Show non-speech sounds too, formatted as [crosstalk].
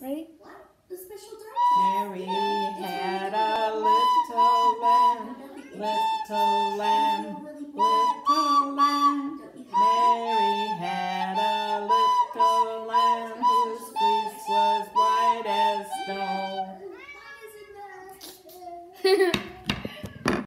Ready? What? The special. Mary yeah. had a little lamb, little lamb, little lamb. Mary had a little lamb whose fleece was white as snow. [laughs]